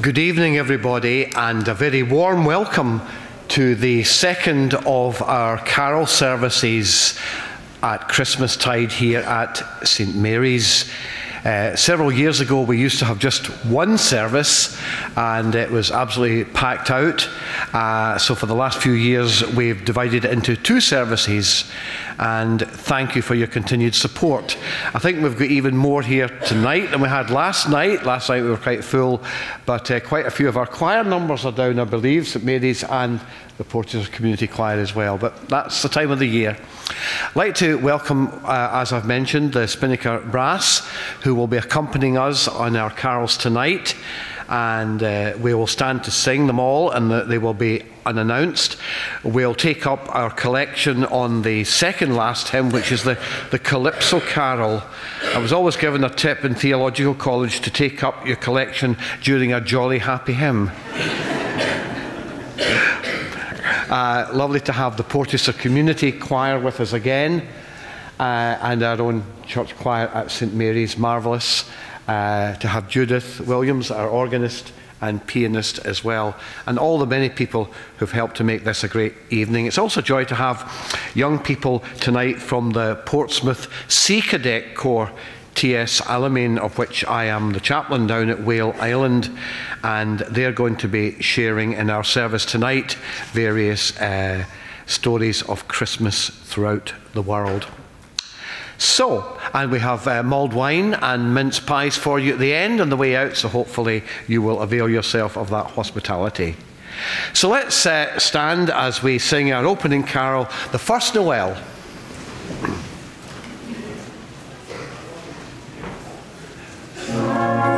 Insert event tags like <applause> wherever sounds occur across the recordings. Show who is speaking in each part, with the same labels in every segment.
Speaker 1: Good evening, everybody, and a very warm welcome to the second of our carol services at Christmastide here at St Mary's. Uh, several years ago, we used to have just one service, and it was absolutely packed out. Uh, so, for the last few years, we've divided it into two services. And thank you for your continued support. I think we've got even more here tonight than we had last night. Last night we were quite full, but uh, quite a few of our choir numbers are down, I believe, St Mary's and the Portchester Community Choir as well. But that's the time of the year. I'd like to welcome, uh, as I've mentioned, the Spinnaker Brass, who will be accompanying us on our carols tonight. And uh, we will stand to sing them all, and they will be unannounced. We'll take up our collection on the second last hymn, which is the, the Calypso Carol. I was always given a tip in theological college to take up your collection during a jolly happy hymn. <laughs> Uh, lovely to have the Portchester Community Choir with us again, uh, and our own church choir at St Mary's. Marvellous uh, to have Judith Williams, our organist and pianist as well, and all the many people who've helped to make this a great evening. It's also a joy to have young people tonight from the Portsmouth Sea Cadet Corps TS Alamein, of which I am the chaplain down at Whale Island, and they're going to be sharing in our service tonight various uh, stories of Christmas throughout the world. So, and we have uh, mulled wine and mince pies for you at the end on the way out, so hopefully you will avail yourself of that hospitality. So let's uh, stand as we sing our opening carol, The First Noel. <laughs>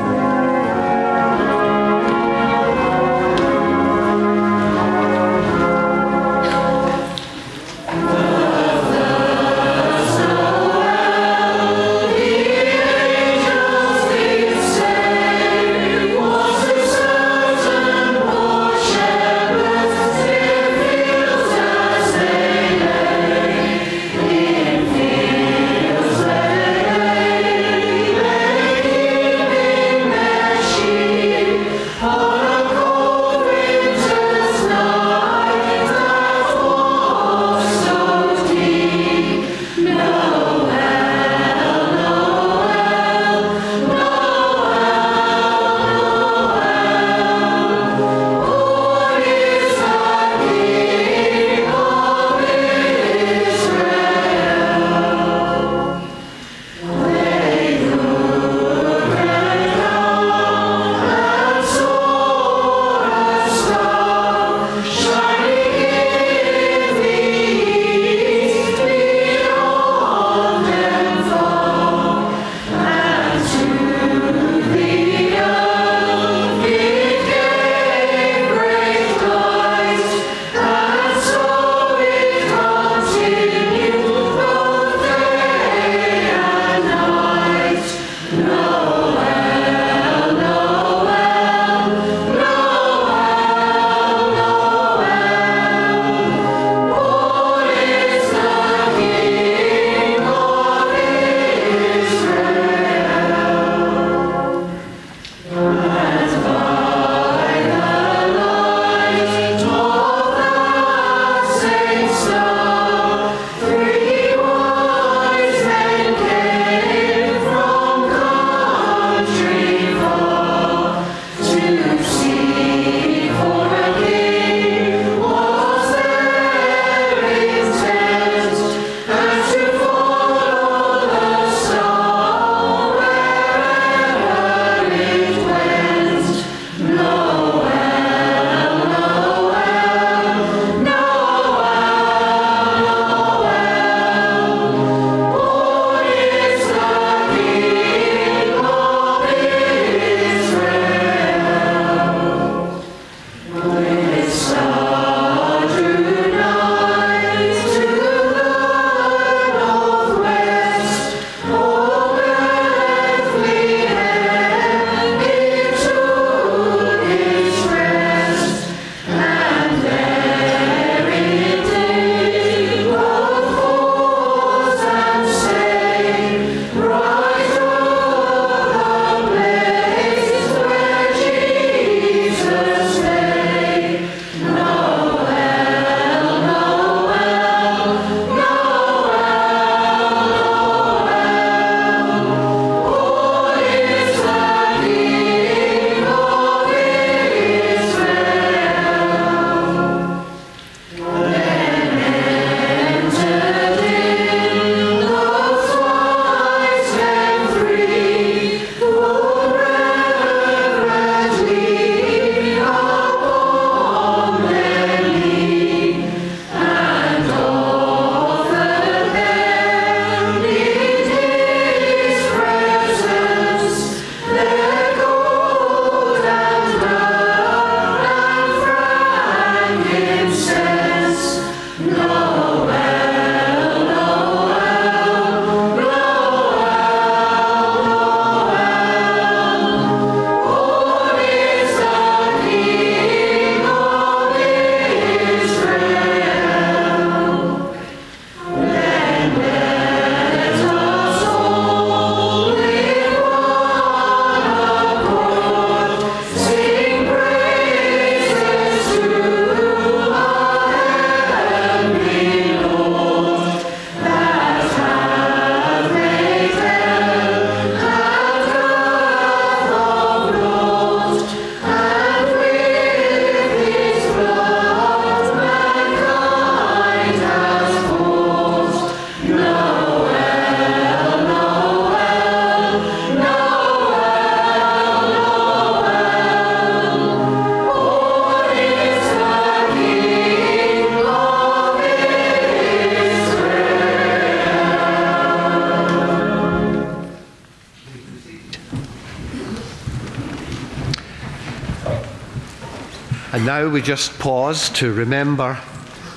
Speaker 1: now we just pause to remember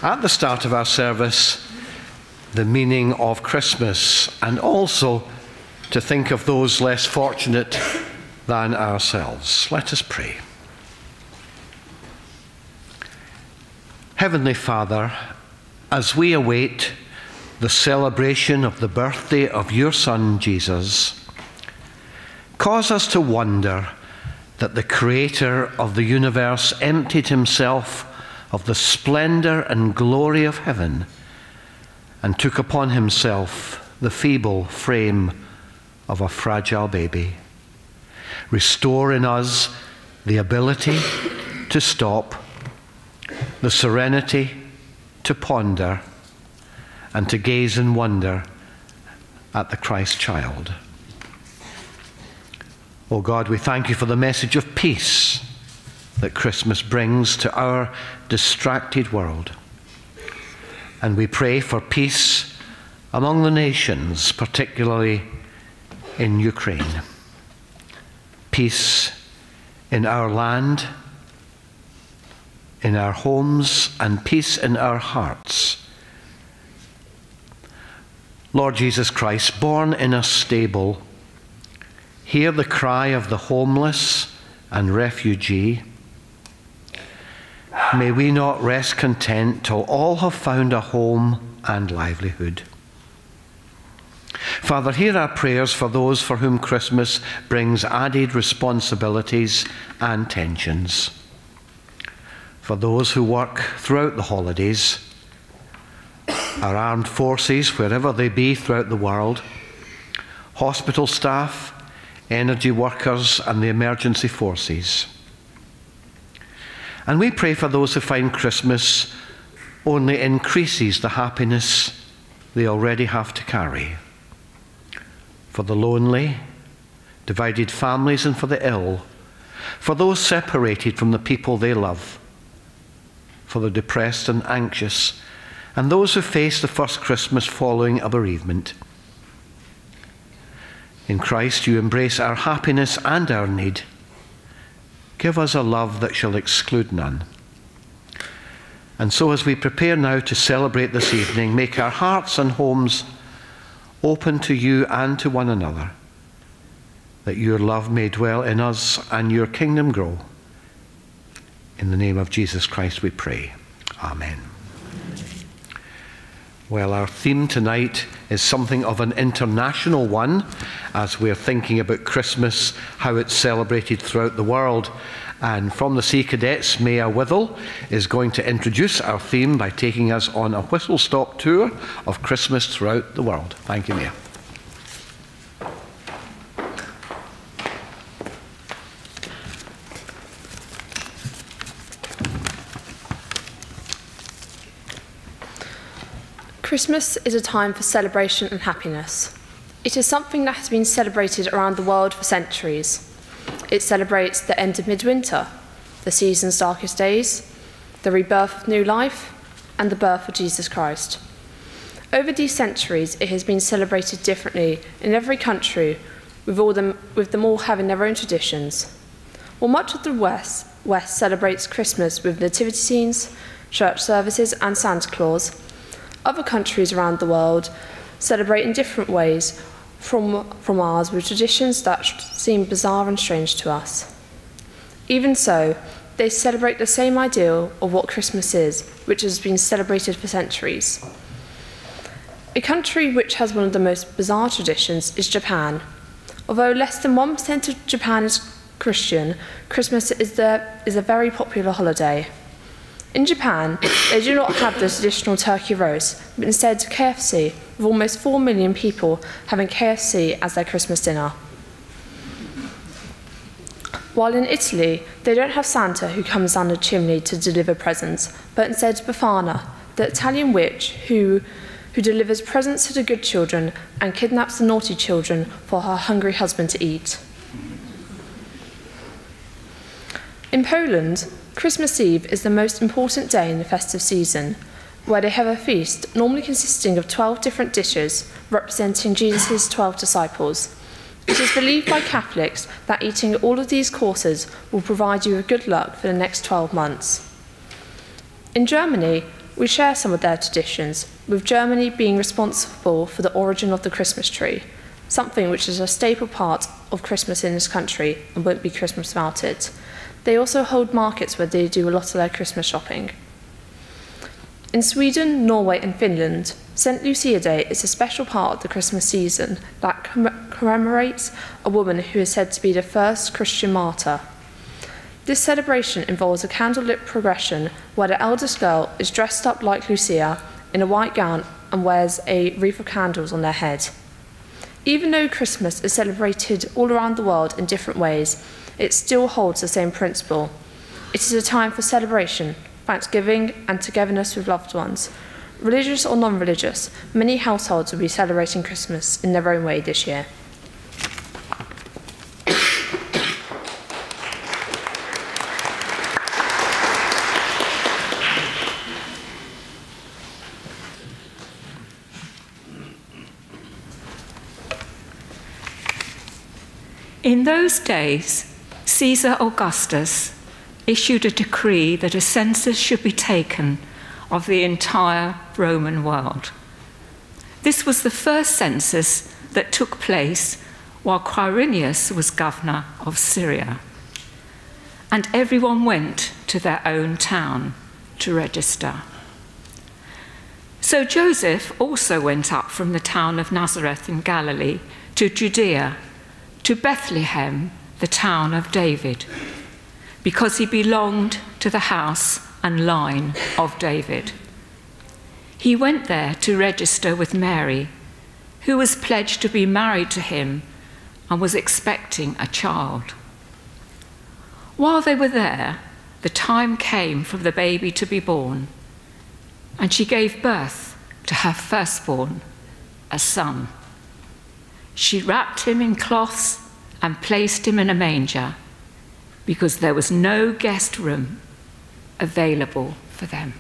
Speaker 1: at the start of our service the meaning of Christmas and also to think of those less fortunate than ourselves. Let us pray. Heavenly Father, as we await the celebration of the birthday of your Son Jesus, cause us to wonder Creator of the universe emptied himself of the splendour and glory of heaven and took upon himself the feeble frame of a fragile baby. Restore in us the ability to stop, the serenity to ponder, and to gaze in wonder at the Christ child. Oh God, we thank you for the message of peace that Christmas brings to our distracted world. And we pray for peace among the nations, particularly in Ukraine. Peace in our land, in our homes, and peace in our hearts. Lord Jesus Christ, born in a stable, hear the cry of the homeless and refugee. May we not rest content till all have found a home and livelihood. Father, hear our prayers for those for whom Christmas brings added responsibilities and tensions. For those who work throughout the holidays, our armed forces, wherever they be throughout the world, hospital staff, energy workers, and the emergency forces. And we pray for those who find Christmas only increases the happiness they already have to carry. For the lonely, divided families, and for the ill, for those separated from the people they love, for the depressed and anxious, and those who face the first Christmas following a bereavement. In Christ, you embrace our happiness and our need. Give us a love that shall exclude none. And so, as we prepare now to celebrate this evening, make our hearts and homes open to you and to one another, that your love may dwell in us and your kingdom grow. In the name of Jesus Christ we pray. Amen. Well, our theme tonight is something of an international one as we're thinking about Christmas, how it's celebrated throughout the world. And from the Sea Cadets, Maya Withell is going to introduce our theme by taking us on a whistle stop tour of Christmas throughout the world. Thank you, Maya.
Speaker 2: Christmas is a time for celebration and happiness. It is something that has been celebrated around the world for centuries. It celebrates the end of midwinter, the season's darkest days, the rebirth of new life, and the birth of Jesus Christ. Over these centuries, it has been celebrated differently in every country, with, all them, with them all having their own traditions. While much of the West, West celebrates Christmas with nativity scenes, church services, and Santa Claus, other countries around the world celebrate in different ways from, from ours with traditions that seem bizarre and strange to us. Even so, they celebrate the same ideal of what Christmas is, which has been celebrated for centuries. A country which has one of the most bizarre traditions is Japan. Although less than 1% of Japan is Christian, Christmas is, the, is a very popular holiday. In Japan, they do not have the traditional turkey roast, but instead KFC, with almost 4 million people having KFC as their Christmas dinner. While in Italy, they don't have Santa who comes down the chimney to deliver presents, but instead Befana, the Italian witch who, who delivers presents to the good children and kidnaps the naughty children for her hungry husband to eat. In Poland, Christmas Eve is the most important day in the festive season, where they have a feast normally consisting of 12 different dishes representing Jesus' 12 disciples. It is believed by Catholics that eating all of these courses will provide you with good luck for the next 12 months. In Germany, we share some of their traditions, with Germany being responsible for the origin of the Christmas tree, something which is a staple part of Christmas in this country and won't be Christmas without it. They also hold markets where they do a lot of their Christmas shopping. In Sweden, Norway, and Finland, St. Lucia Day is a special part of the Christmas season that commemorates a woman who is said to be the first Christian martyr. This celebration involves a candlelit progression where the eldest girl is dressed up like Lucia in a white gown and wears a wreath of candles on their head. Even though Christmas is celebrated all around the world in different ways, it still holds the same principle. It is a time for celebration, thanksgiving, and togetherness with loved ones. Religious or non religious, many households will be celebrating Christmas in their own way this year.
Speaker 3: In those days, Caesar Augustus issued a decree that a census should be taken of the entire Roman world. This was the first census that took place while Quirinius was governor of Syria. And everyone went to their own town to register. So Joseph also went up from the town of Nazareth in Galilee to Judea, to Bethlehem, the town of David because he belonged to the house and line of David. He went there to register with Mary, who was pledged to be married to him and was expecting a child. While they were there, the time came for the baby to be born, and she gave birth to her firstborn, a son. She wrapped him in cloths and placed him in a manger because there was no guest room available for them.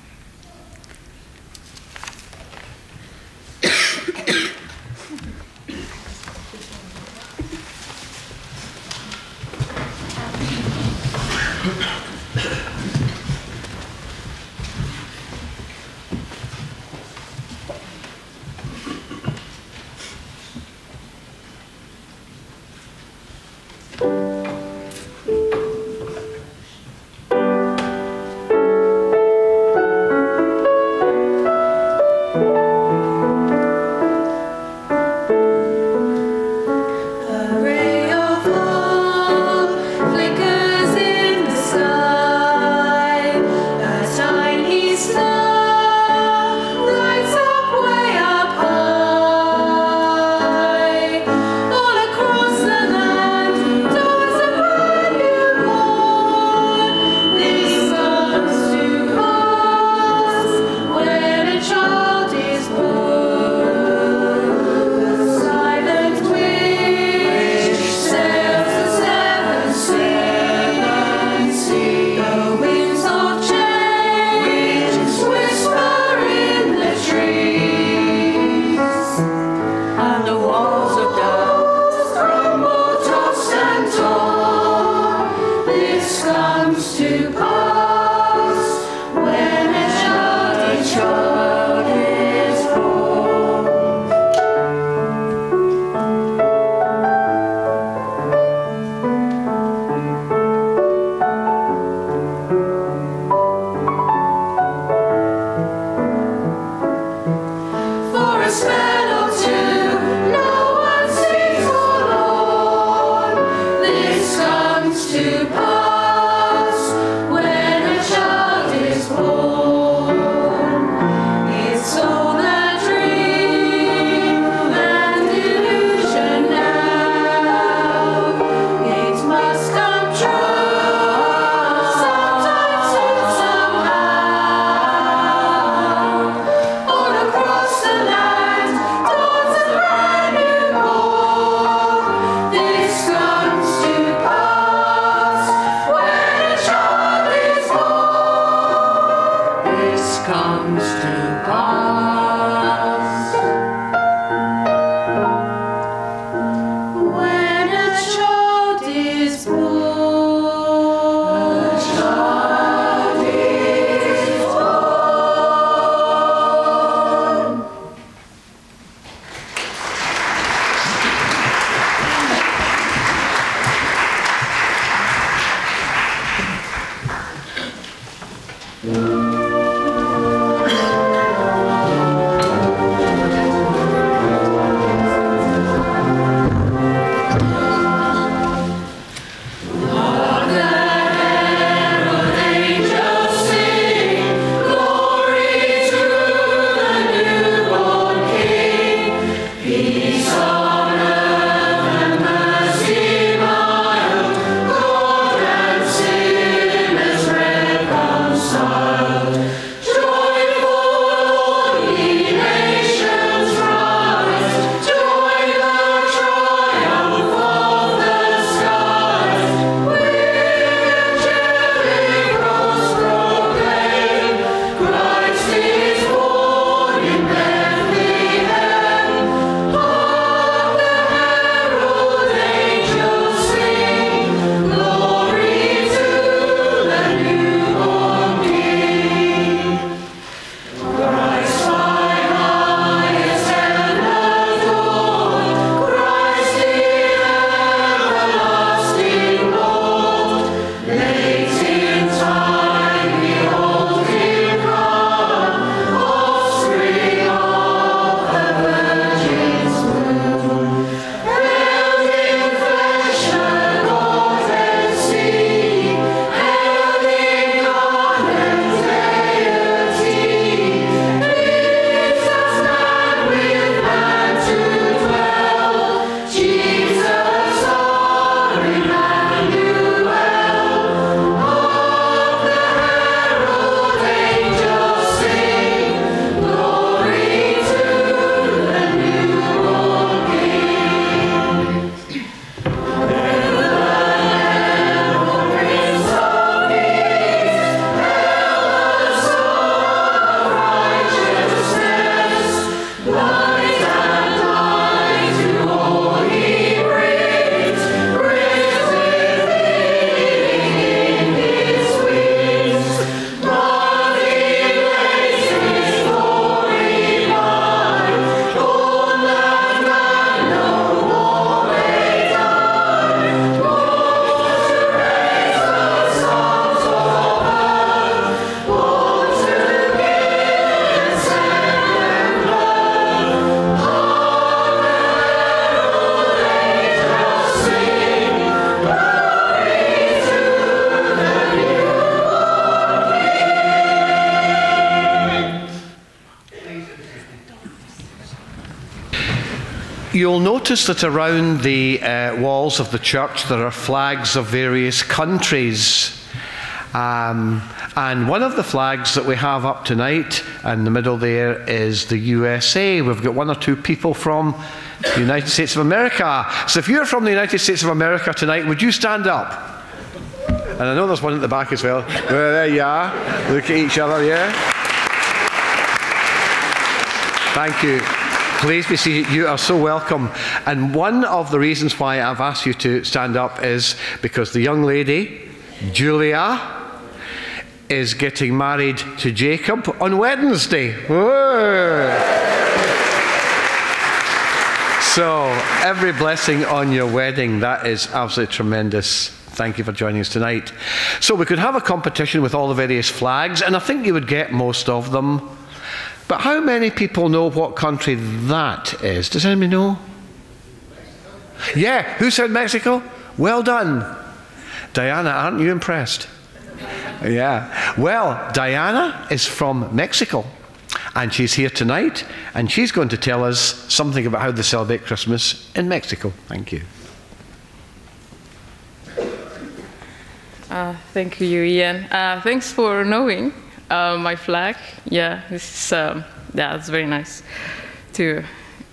Speaker 1: Notice that around the uh, walls of the church there are flags of various countries. Um, and one of the flags that we have up tonight in the middle there is the USA. We've got one or two people from the United States of America. So if you're from the United States of America tonight, would you stand up? And I know there's one at the back as well. Well, there you are. Look at each other, yeah? Thank you. Please be seated. You are so welcome. And one of the reasons why I've asked you to stand up is because the young lady, Julia, is getting married to Jacob on Wednesday. So, every blessing on your wedding, that is absolutely tremendous. Thank you for joining us tonight. So, we could have a competition with all the various flags, and I think you would get most of them. But how many people know what country that is? Does anybody know? Yeah, who said Mexico? Well done. Diana, aren't you impressed? Yeah. Well, Diana is from Mexico. And she's here tonight, and she's going to tell us something about how they celebrate Christmas in Mexico. Thank you.
Speaker 4: Uh, thank you, Ian. Uh, thanks for knowing uh, my flag. Yeah, this is um, yeah, it's very nice to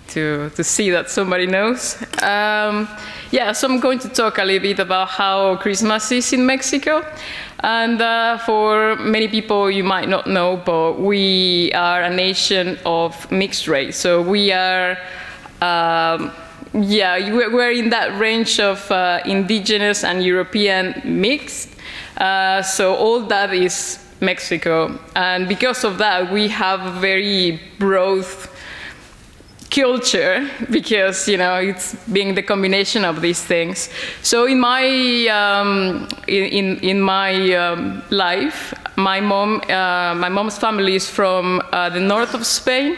Speaker 4: to to see that somebody knows. Um, yeah, so I'm going to talk a little bit about how Christmas is in Mexico. And uh, for many people, you might not know, but we are a nation of mixed race. So we are. Um, yeah, we're in that range of uh, indigenous and European mixed. Uh, so all that is Mexico. And because of that, we have a very broad culture because you know it's being the combination of these things. So in my um, in in my um, life, my mom uh, my mom's family is from uh, the north of Spain.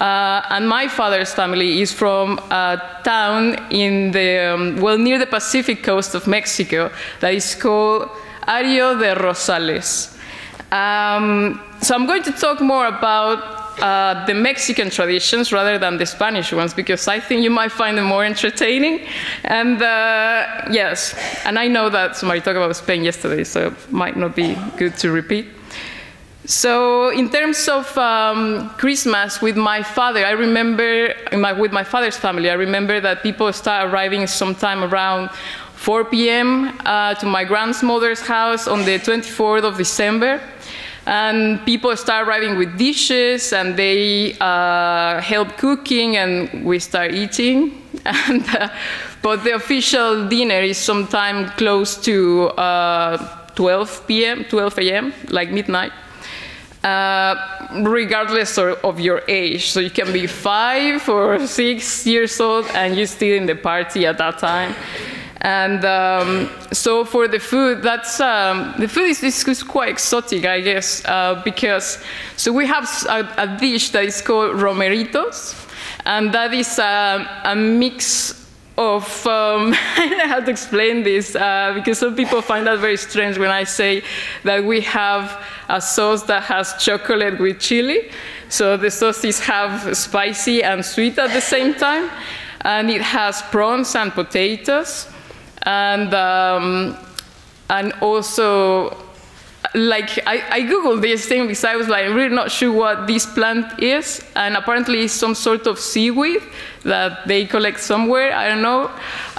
Speaker 4: Uh, and my father's family is from a town in the um, well near the Pacific coast of Mexico that is called Ario de Rosales. Um, so I'm going to talk more about uh, the Mexican traditions rather than the Spanish ones because I think you might find them more entertaining. And uh, yes, and I know that somebody talked about Spain yesterday, so it might not be good to repeat. So, in terms of um, Christmas with my father, I remember my, with my father's family, I remember that people start arriving sometime around 4 p.m. Uh, to my grandmother's house on the 24th of December. And people start arriving with dishes and they uh, help cooking and we start eating. <laughs> And uh, but the official dinner is sometime close to uh, 12 p.m 12 a.m like midnight. Uh, regardless of, of, your age. So you can be five or six years old and you're still in the party at that time and um, so for the food, that's um, the food is, is, quite exotic, I guess, uh, because so we have a, a, dish that is called romeritos, and that is a, a mix of um, <laughs> I don't know how to explain this uh, because some people find that very strange when I say that we have a sauce that has chocolate with chili. So the sauce is half spicy and sweet at the same time, and it has prawns and potatoes and um, and also like I, I googled this thing because I was like really not sure what this plant is, and apparently it's some sort of seaweed that they collect somewhere. I don't know,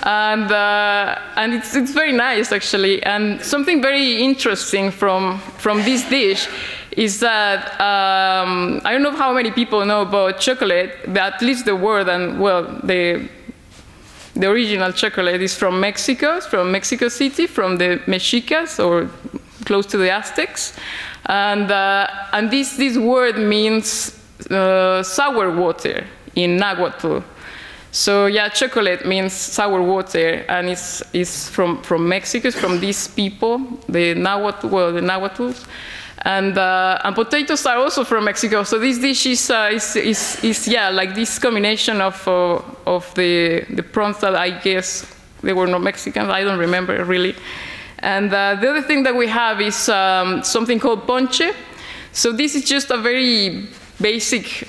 Speaker 4: and uh, and it's it's very nice actually. And something very interesting from from this dish is that um, I don't know how many people know about chocolate, but at least the word and well the the original chocolate is from Mexico, from Mexico City, from the Mexicas, or close to the Aztecs. And, uh, and this, this word means uh, sour water in Nahuatl. So yeah, chocolate means sour water, and it's, it's from, from Mexico, it's from these people, the Nahuatl, well, the Nahuatls. And, uh, and potatoes are also from Mexico. So this dish is, uh, is, is, is, yeah, like this combination of, uh, of the, the prawns that I guess they were not Mexicans. I don't remember really. And uh, the other thing that we have is um, something called ponche. So this is just a very basic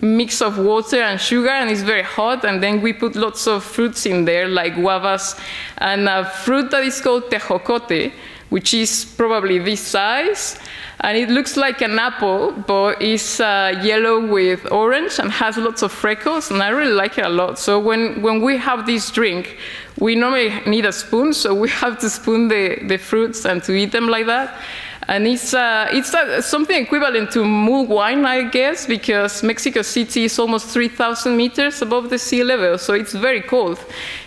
Speaker 4: mix of water and sugar, and it's very hot. And then we put lots of fruits in there, like guavas, and a fruit that is called tejocote, which is probably this size. And it looks like an apple, but it's uh, yellow with orange and has lots of freckles, and I really like it a lot. So when, when we have this drink, we normally need a spoon, so we <laughs> have to spoon the, the fruits and to eat them like that. And it's, uh, it's uh, something equivalent to mulled wine, I guess, because Mexico City is almost 3,000 meters above the sea level, so it's very cold.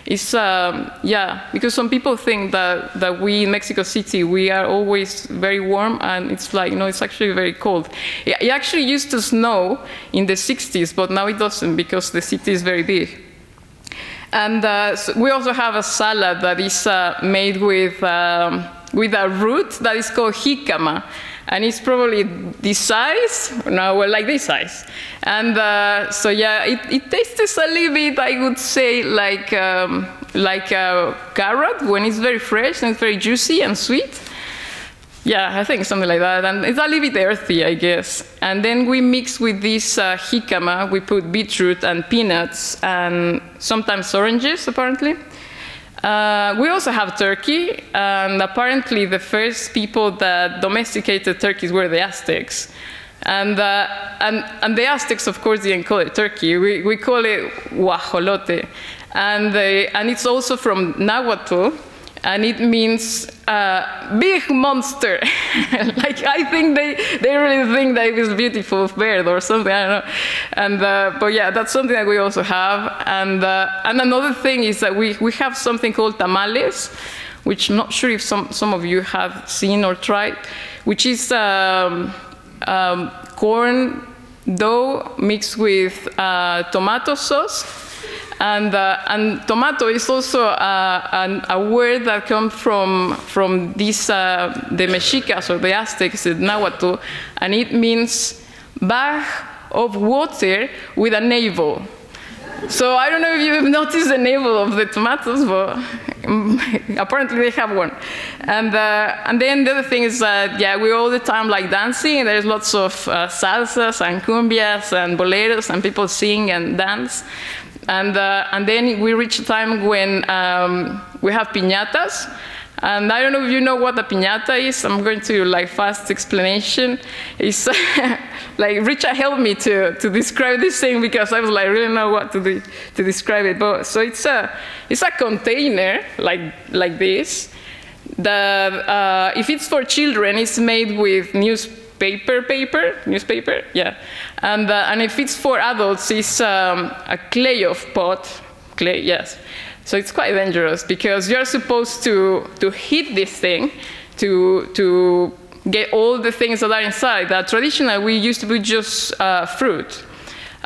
Speaker 4: It's, um, yeah, because some people think that, that we in Mexico City, we are always very warm, and it's like, no, it's actually very cold. It, it actually used to snow in the 60s, but now it doesn't because the city is very big. And uh, so we also have a salad that is uh, made with, um, with a root that is called jicama. And it's probably this size, no, well, like this size. And uh, so, yeah, it, it, tastes a little bit, I would say, like, um, like a carrot when it's very fresh and it's very juicy and sweet. Yeah, I think something like that. And it's a little bit earthy, I guess. And then we mix with this uh, jicama, we put beetroot and peanuts and sometimes oranges, apparently. Uh, we also have turkey, and apparently the first people that domesticated turkeys were the Aztecs. And, uh, and, and the Aztecs, of course, didn't call it turkey. We, we call it guajolote. And, they, and it's also from Nahuatl, and it means uh, big monster. <laughs> like I think they, they really think that it is beautiful bird or something. I don't know. And uh, but yeah, that's something that we also have. And uh, and another thing is that we we have something called tamales, which I'm not sure if some some of you have seen or tried, which is um, um, corn dough mixed with uh, tomato sauce and, uh, and tomato is also an, a word that comes from, from these, uh, the Mexicas or the Aztecs, the Nahuatl, and it means bag of water with a navel. So I don't know if you've <laughs> noticed the navel of the tomatoes, but <laughs> apparently they have one. And, uh, and then the other thing is that, yeah, we all the time like dancing. There's lots of uh, salsas and cumbias and boleros, and people sing and dance. And, uh, and then we reach a time when um, we have piñatas. And I don't know if you know what a piñata is. I'm going to like fast explanation. It's <laughs> like Richard helped me to, to describe this thing because I was like, really know what to, to describe it. But so it's a, it's a container like, like this. That uh, if it's for children, it's made with newspaper paper, paper, newspaper, yeah. And, uh, and if it's for adults, it's um, a clay of pot, clay, yes. So it's quite dangerous because you're supposed to, to heat this thing to, to get all the things that are inside. That traditionally we used to put just uh, fruit,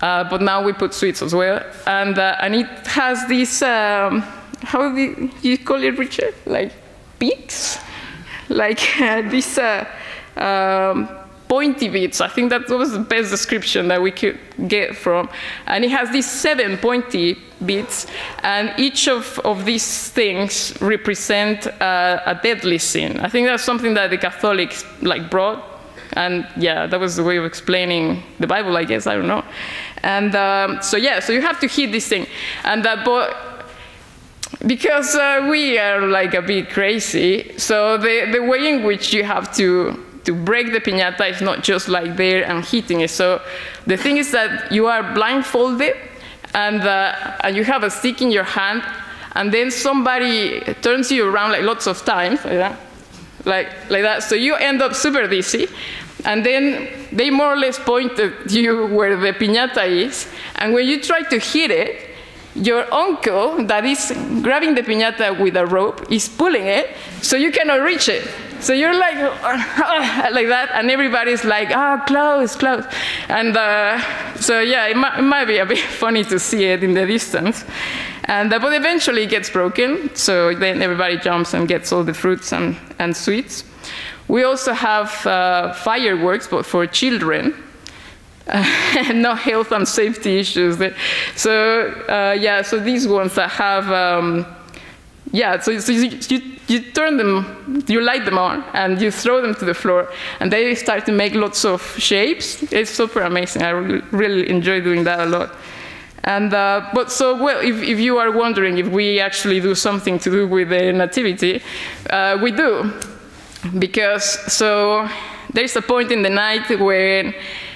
Speaker 4: uh, but now we put sweets as well. And, uh, and it has this, um, how do you call it, Richard? Like peaks? Like <laughs> this uh, um, pointy bits. I think that was the best description that we could get from. And it has these seven pointy bits, and each of, of these things represent uh, a deadly sin. I think that's something that the Catholics like brought, and yeah, that was the way of explaining the Bible, I guess. I don't know. And um, so yeah, so you have to hit this thing, and that, but because uh, we are like a bit crazy, so the, the way in which you have to to break the piñata is not just like there and hitting it. So the thing is that you are blindfolded and, uh, and you have a stick in your hand and then somebody turns you around like lots of times, like that, like, like that. So you end up super dizzy. And then they more or less point at you where the piñata is. And when you try to hit it, your uncle that is grabbing the piñata with a rope is pulling it, so you cannot reach it. So you're like, <laughs> like that, and everybody's like, ah, oh, close, close. And uh, so, yeah, it might, it might, be a bit <laughs> funny to see it in the distance. And, uh, but eventually it gets broken, so then everybody jumps and gets all the fruits and, and sweets. We also have uh, fireworks, but for children. <laughs> no health and safety issues. So, uh, yeah, so these ones that have. Um, yeah, so, so you, you, you turn them, you light them on, and you throw them to the floor, and they start to make lots of shapes. It's super amazing. I really, enjoy doing that a lot. And uh, but so well, if, if you are wondering if we actually do something to do with the nativity, uh, we do, because so there's a point in the night where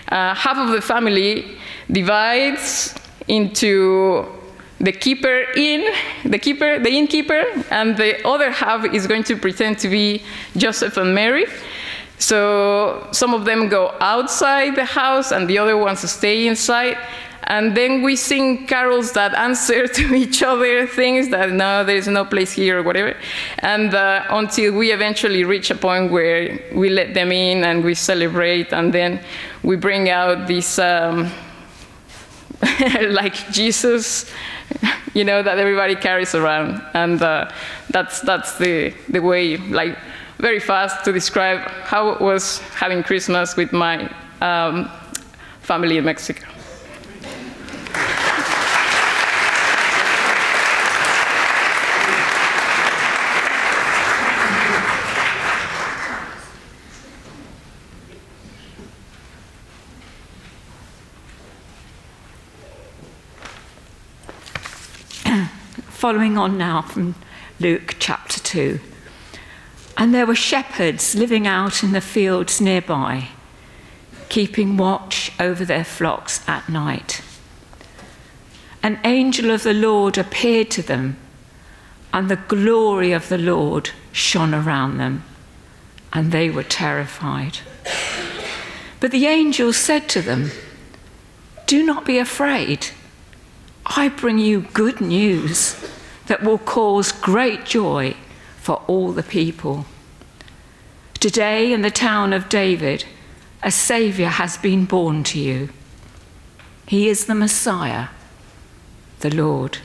Speaker 4: uh, half of the family divides into the keeper in, the keeper, the innkeeper, and the other half is going to pretend to be Joseph and Mary. So some of them go outside the house and the other ones stay inside. And then we sing carols that answer <laughs> to each other, things that no, there's no place here or whatever. And uh, until we eventually reach a point where we let them in and we celebrate, and then we bring out this, um, <laughs> like Jesus you know, that everybody carries around. And uh, that's, that's the, the way, like, very fast to describe how it was having Christmas with my um, family in Mexico.
Speaker 5: Following on now from Luke chapter 2. And there were shepherds living out in the fields nearby, keeping watch over their flocks at night. An angel of the Lord appeared to them, and the glory of the Lord shone around them, and they were terrified. But the angel said to them, Do not be afraid. I bring you good news that will cause great joy for all the people. Today, in the town of David, a Saviour has been born to you. He is the Messiah, the Lord.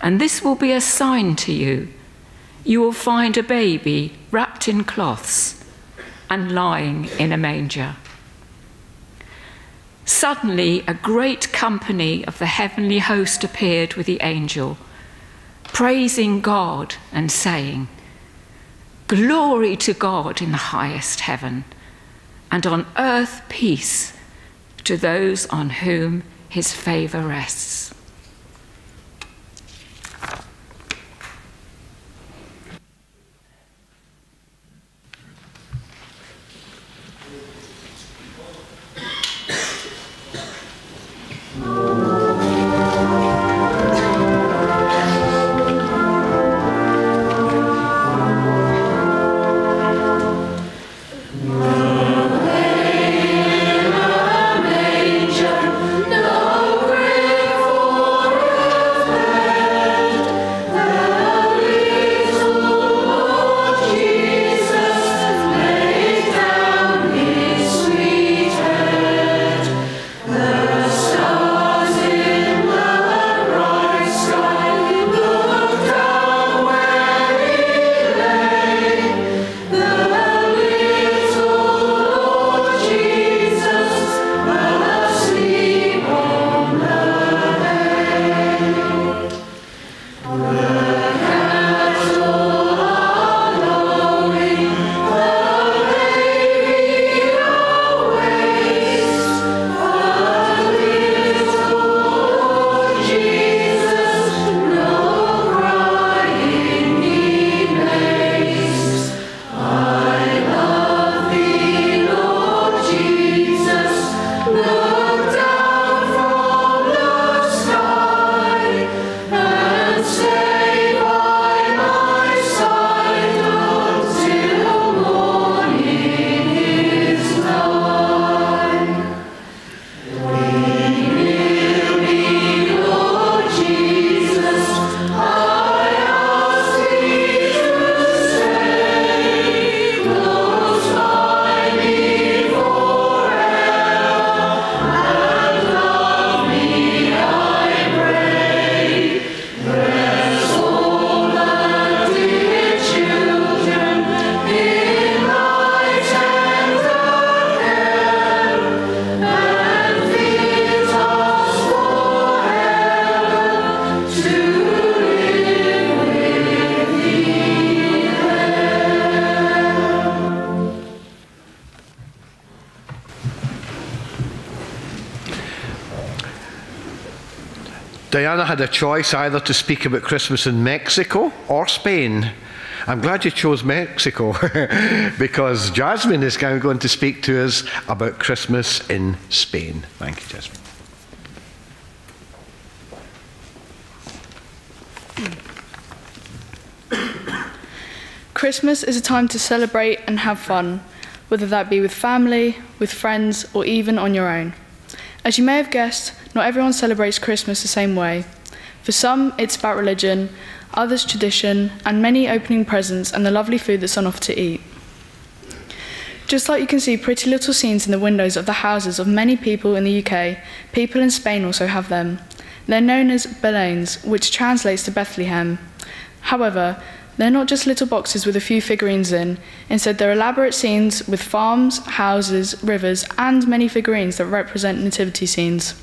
Speaker 5: And this will be a sign to you. You will find a baby wrapped in cloths and lying in a manger. Suddenly, a great company of the heavenly host appeared with the angel, praising God and saying, Glory to God in the highest heaven, and on earth peace to those on whom his favour rests.
Speaker 1: A choice either to speak about Christmas in Mexico or Spain. I'm glad you chose Mexico <laughs> because Jasmine is going to speak to us about Christmas in Spain. Thank you, Jasmine.
Speaker 6: Christmas is a time to celebrate and have fun, whether that be with family, with friends, or even on your own. As you may have guessed, not everyone celebrates Christmas the same way. For some, it's about religion, others, tradition, and many opening presents and the lovely food that's on offer to eat. Just like you can see pretty little scenes in the windows of the houses of many people in the UK, people in Spain also have them. They're known as Belens, which translates to Bethlehem. However, they're not just little boxes with a few figurines in. Instead, they're elaborate scenes with farms, houses, rivers, and many figurines that represent nativity scenes.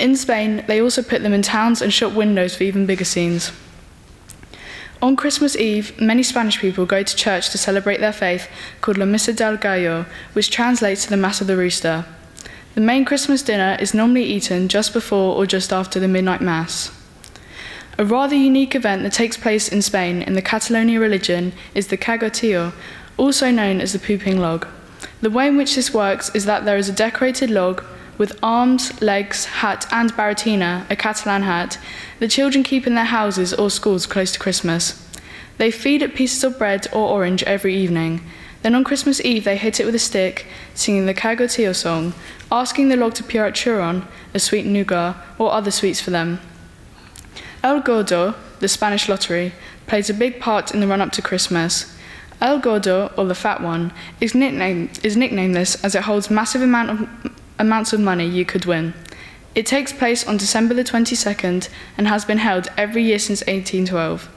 Speaker 6: In Spain, they also put them in towns and shop windows for even bigger scenes. On Christmas Eve, many Spanish people go to church to celebrate their faith called La Misa del Gallo, which translates to the Mass of the Rooster. The main Christmas dinner is normally eaten just before or just after the midnight Mass. A rather unique event that takes place in Spain in the Catalonia religion is the Caga Tió, also known as the pooping log. The way in which this works is that there is a decorated log with arms, legs, hat, and barretina, a Catalan hat, the children keep in their houses or schools close to Christmas. They feed it pieces of bread or orange every evening. Then on Christmas Eve, they hit it with a stick, singing the Caga Tió song, asking the log to pour out turrón, a sweet nougat, or other sweets for them. El Gordo, the Spanish lottery, plays a big part in the run up to Christmas. El Gordo, or the Fat One, is nicknamed, is nicknamed this as it holds massive amount of, amounts of money you could win. It takes place on December the 22nd and has been held every year since 1812.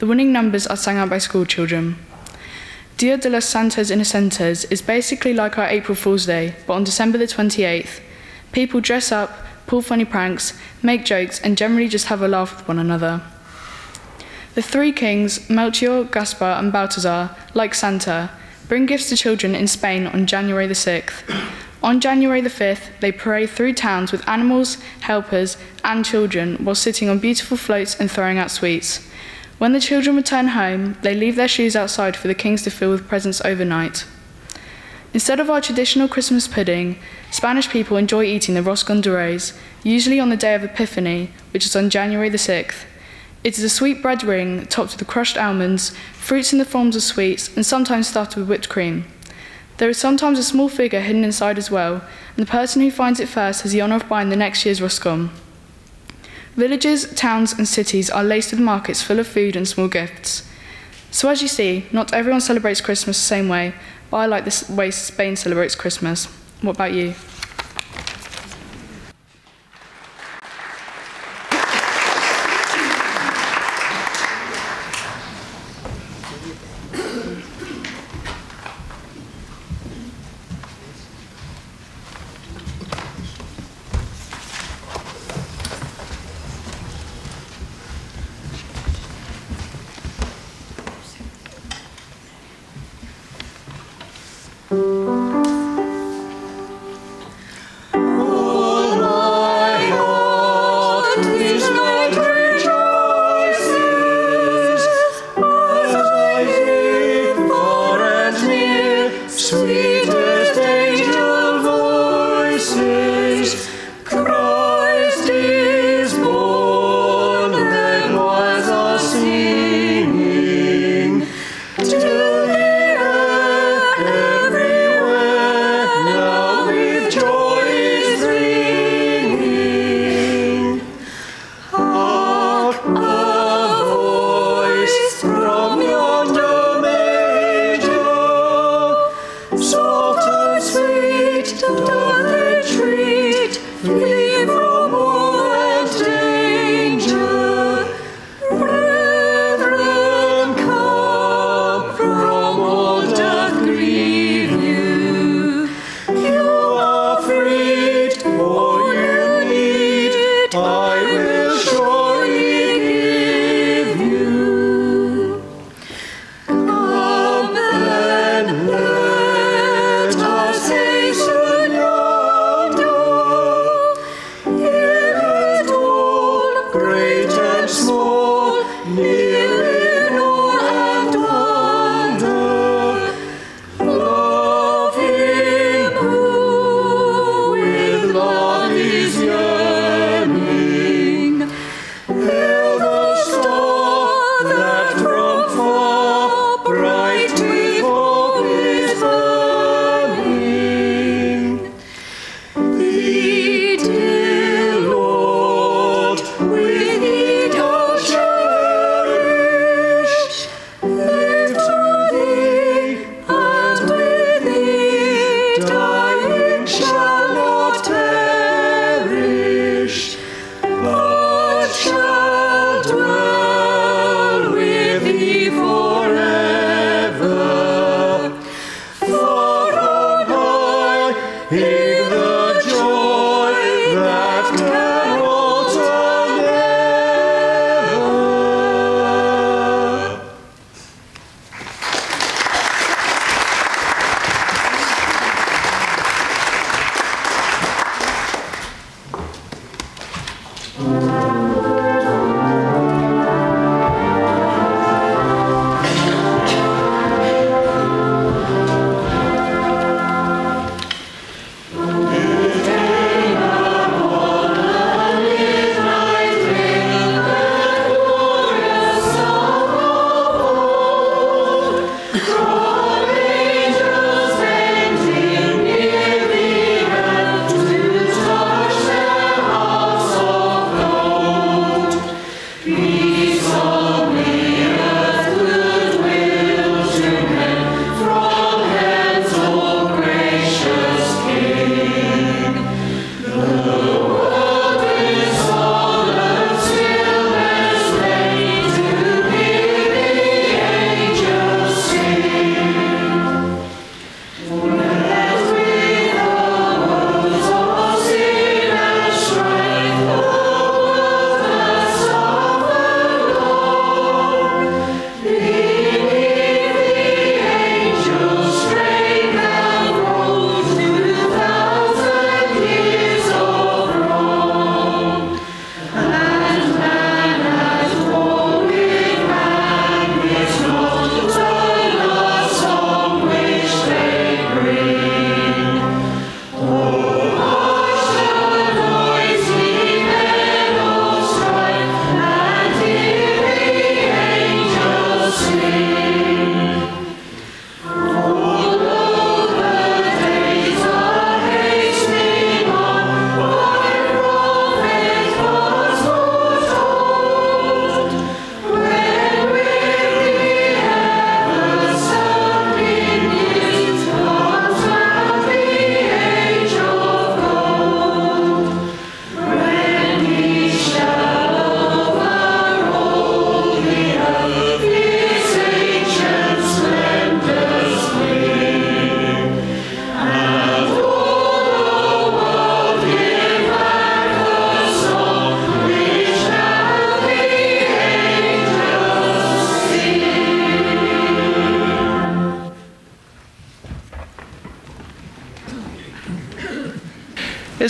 Speaker 6: The winning numbers are sung out by school children. Dia de los Santos Inocentes is basically like our April Fool's Day, but on December the 28th. People dress up, pull funny pranks, make jokes, and generally just have a laugh with one another. The three kings, Melchior, Gaspar, and Balthazar, like Santa, bring gifts to children in Spain on January the 6th. On January the 5th, they parade through towns with animals, helpers, and children while sitting on beautiful floats and throwing out sweets. When the children return home, they leave their shoes outside for the kings to fill with presents overnight. Instead of our traditional Christmas pudding, Spanish people enjoy eating the roscon de reyes, usually on the day of Epiphany, which is on January the 6th. It is a sweet bread ring topped with crushed almonds, fruits in the forms of sweets, and sometimes stuffed with whipped cream. There is sometimes a small figure hidden inside as well, and the person who finds it first has the honour of buying the next year's Roscon. Villages, towns, and cities are laced with markets full of food and small gifts. So, as you see, not everyone celebrates Christmas the same way, but I like the way Spain celebrates Christmas. What about you?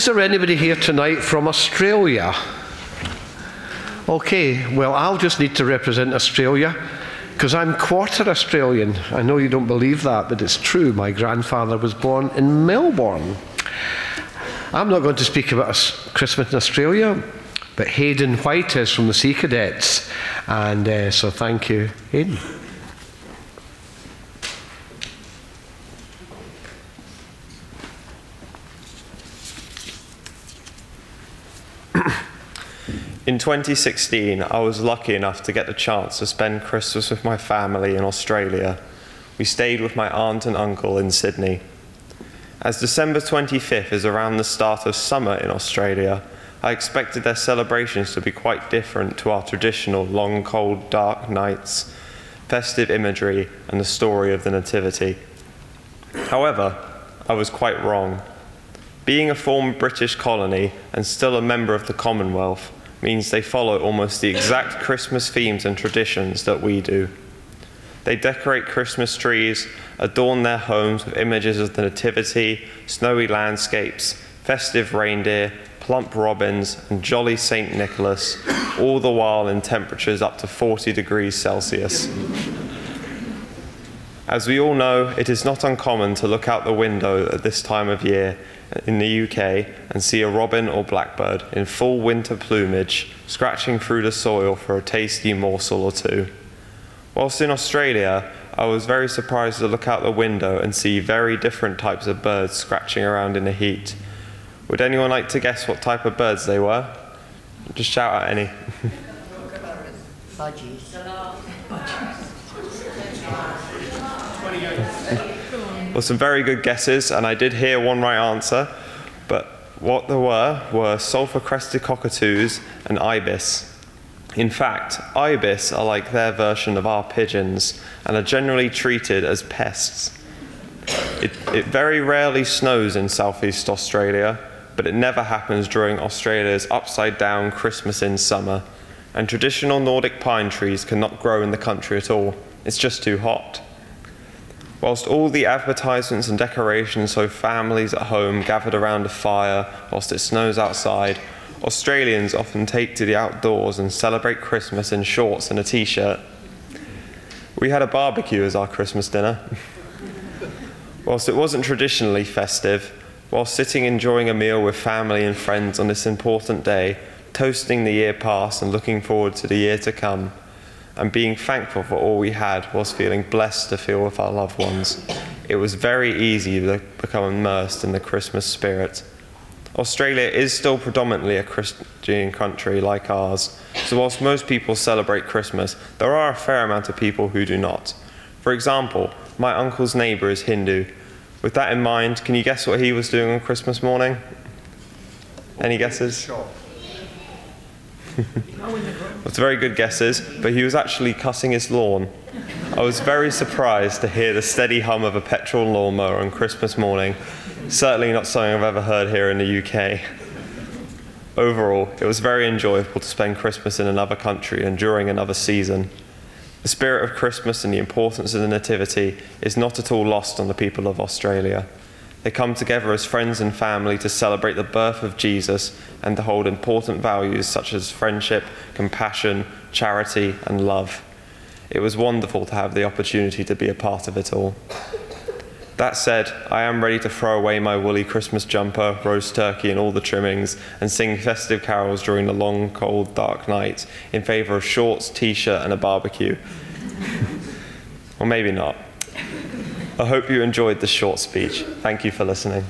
Speaker 1: Is there anybody here tonight from Australia? Okay, well, I'll just need to represent Australia because I'm quarter Australian. I know you don't believe that, but it's true. My grandfather was born in Melbourne. I'm not going to speak about Christmas in Australia, but Hayden White is from the Sea Cadets, and uh, so thank you, Hayden.
Speaker 7: 2016, I was lucky enough to get the chance to spend Christmas with my family in Australia. We stayed with my aunt and uncle in Sydney. As December 25th is around the start of summer in Australia, I expected their celebrations to be quite different to our traditional long, cold, dark nights, festive imagery, and the story of the Nativity. However, I was quite wrong. Being a former British colony and still a member of the Commonwealth, means they follow almost the exact Christmas themes and traditions that we do. They decorate Christmas trees, adorn their homes with images of the Nativity, snowy landscapes, festive reindeer, plump robins, and jolly St. Nicholas, all the while in temperatures up to 40 degrees Celsius. As we all know, it is not uncommon to look out the window at this time of year in the UK and see a robin or blackbird in full winter plumage scratching through the soil for a tasty morsel or two. Whilst in Australia, I was very surprised to look out the window and see very different types of birds scratching around in the heat. Would anyone like to guess what type of birds they were? Just shout out any. <laughs>
Speaker 8: Budgies.
Speaker 7: Well, some very good guesses, and I did hear one right answer, but what there were were sulfur crested cockatoos and ibis. In fact, ibis are like their version of our pigeons and are generally treated as pests. It, it very rarely snows in southeast Australia, but it never happens during Australia's upside down Christmas in summer, and traditional Nordic pine trees cannot grow in the country at all. It's just too hot. Whilst all the advertisements and decorations show families at home gathered around a fire whilst it snows outside, Australians often take to the outdoors and celebrate Christmas in shorts and a t shirt. We had a barbecue as our Christmas dinner. <laughs> whilst it wasn't traditionally festive, while sitting enjoying a meal with family and friends on this important day, toasting the year past and looking forward to the year to come, and being thankful for all we had whilst feeling blessed to feel with our loved ones, it was very easy to become immersed in the Christmas spirit. Australia is still predominantly a Christian country like ours, so whilst most people celebrate Christmas, there are a fair amount of people who do not. For example, my uncle's neighbour is Hindu. With that in mind, can you guess what he was doing on Christmas morning? Any guesses? That's very good guesses, but he was actually cutting his lawn. I was very surprised to hear the steady hum of a petrol lawnmower on Christmas morning. Certainly not something I've ever heard here in the UK. Overall, it was very enjoyable to spend Christmas in another country and during another season. The spirit of Christmas and the importance of the Nativity is not at all lost on the people of Australia. They come together as friends and family to celebrate the birth of Jesus and to hold important values such as friendship, compassion, charity, and love. It was wonderful to have the opportunity to be a part of it all. That said, I am ready to throw away my woolly Christmas jumper, roast turkey, and all the trimmings, and sing festive carols during the long, cold, dark night in favour of shorts, t shirt, and a barbecue. or maybe not. I hope you enjoyed this short speech. Thank you for listening.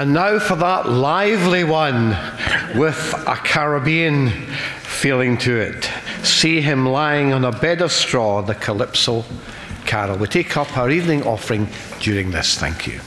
Speaker 3: And now for that lively one with a Caribbean feeling to it. See him lying on a bed of straw, the Calypso Carol. We take up our evening offering during this. Thank you.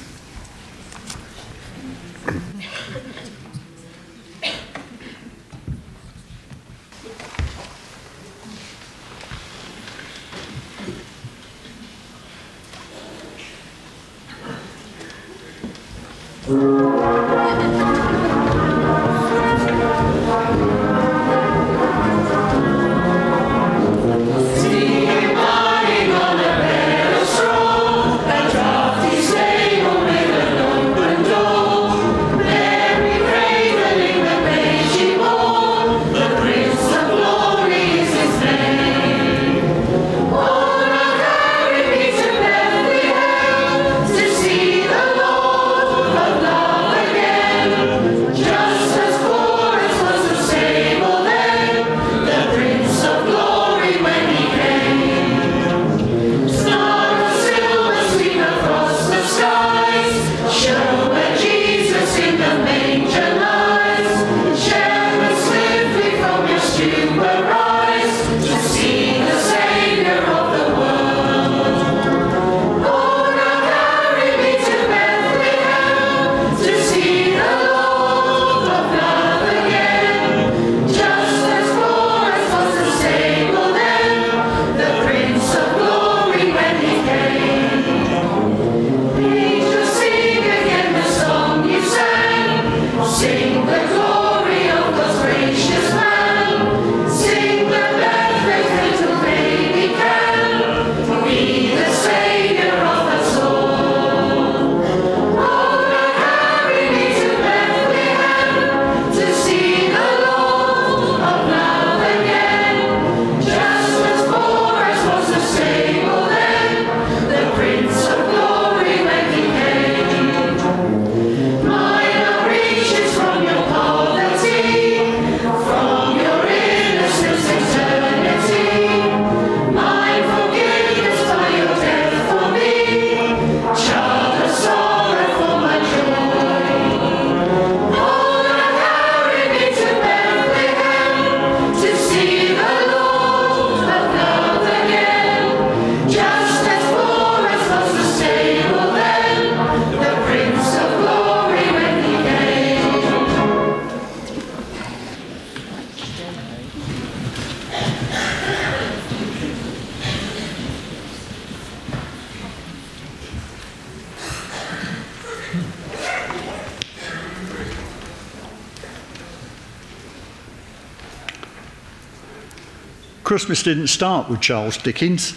Speaker 8: Christmas didn't start with Charles Dickens,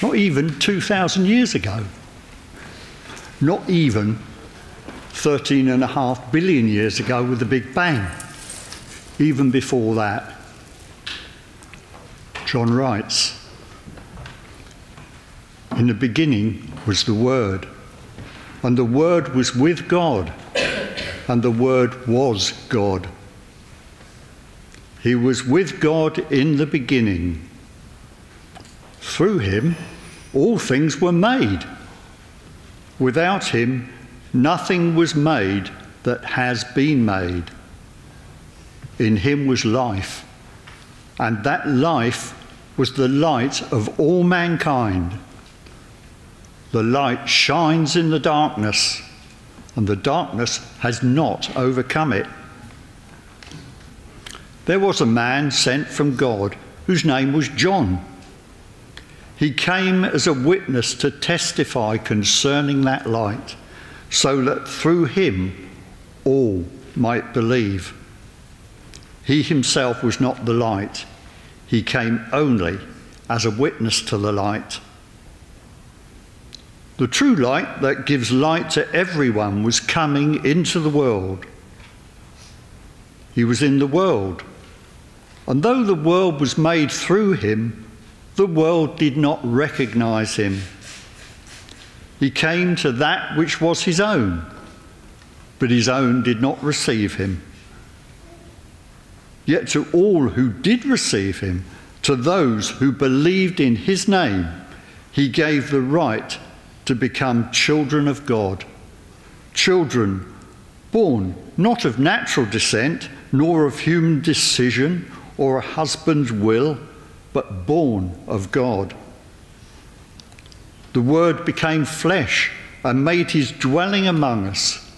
Speaker 8: not even 2,000 years ago, not even 13 and a half billion years ago with the Big Bang. Even before that, John writes, In the beginning was the Word, and the Word was with God, and the Word was God. He was with God in the beginning. Through him, all things were made. Without him, nothing was made that has been made. In him was life, and that life was the light of all mankind. The light shines in the darkness, and the darkness has not overcome it. There was a man sent from God whose name was John. He came as a witness to testify concerning that light, so that through him all might believe. He himself was not the light, he came only as a witness to the light. The true light that gives light to everyone was coming into the world. He was in the world and though the world was made through him, the world did not recognize him. He came to that which was his own, but his own did not receive him. Yet to all who did receive him, to those who believed in his name, he gave the right to become children of God,
Speaker 9: children born not of natural descent, nor of human decision or a husband's will, but born of God. The Word became flesh and made his dwelling among us.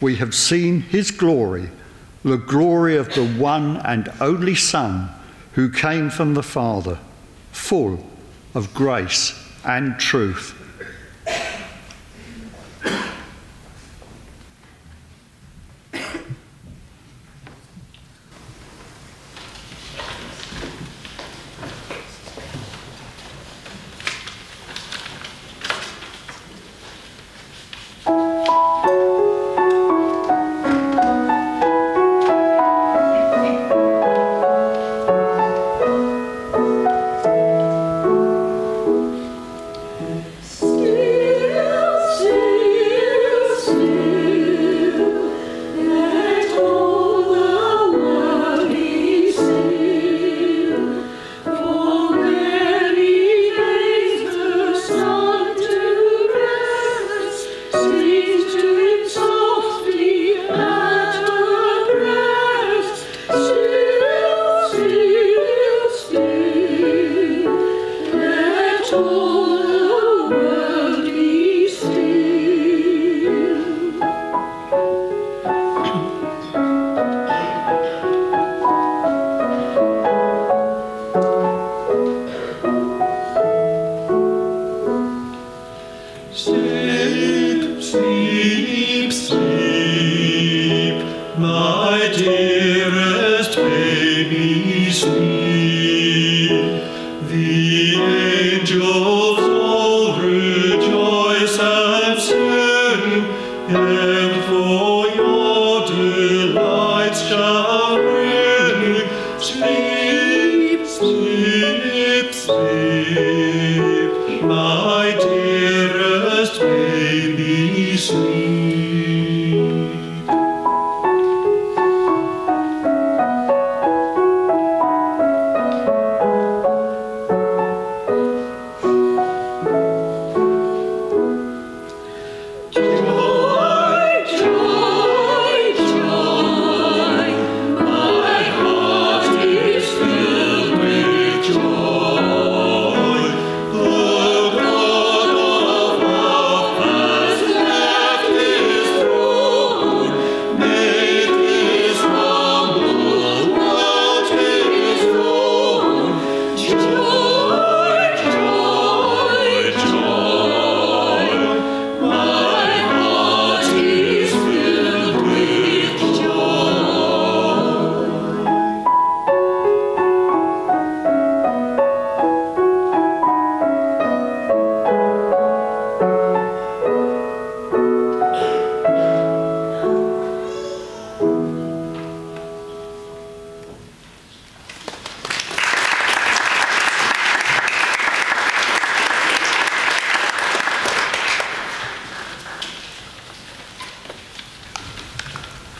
Speaker 9: We have seen his glory, the glory of the one and only Son who came from the Father, full of grace and truth.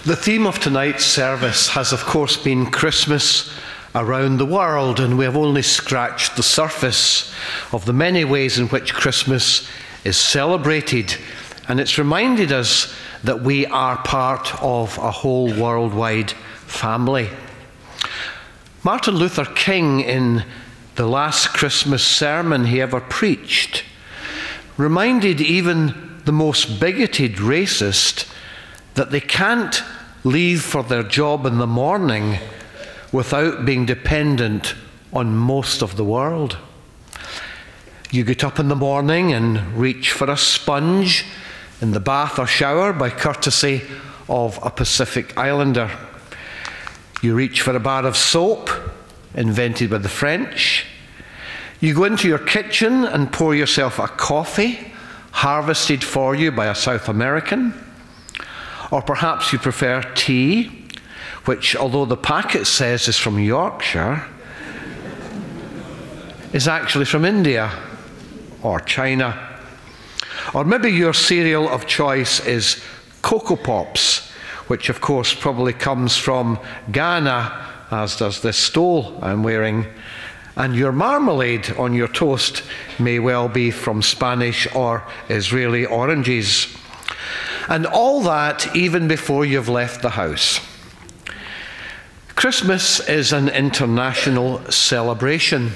Speaker 1: The theme of tonight's service has, of course, been Christmas around the world, and we have only scratched the surface of the many ways in which Christmas is celebrated. And it's reminded us that we are part of a whole worldwide family. Martin Luther King, in the last Christmas sermon he ever preached, reminded even the most bigoted racist that they can't leave for their job in the morning without being dependent on most of the world. You get up in the morning and reach for a sponge in the bath or shower by courtesy of a Pacific Islander. You reach for a bar of soap, invented by the French. You go into your kitchen and pour yourself a coffee, harvested for you by a South American. Or perhaps you prefer tea, which, although the packet says is from Yorkshire, is actually from India or China. Or maybe your cereal of choice is Coco Pops, which of course probably comes from Ghana, as does this stole I'm wearing. And your marmalade on your toast may well be from Spanish or Israeli oranges. And all that even before you've left the house. Christmas is an international celebration.